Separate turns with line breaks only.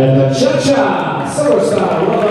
And the cha-cha, somersault,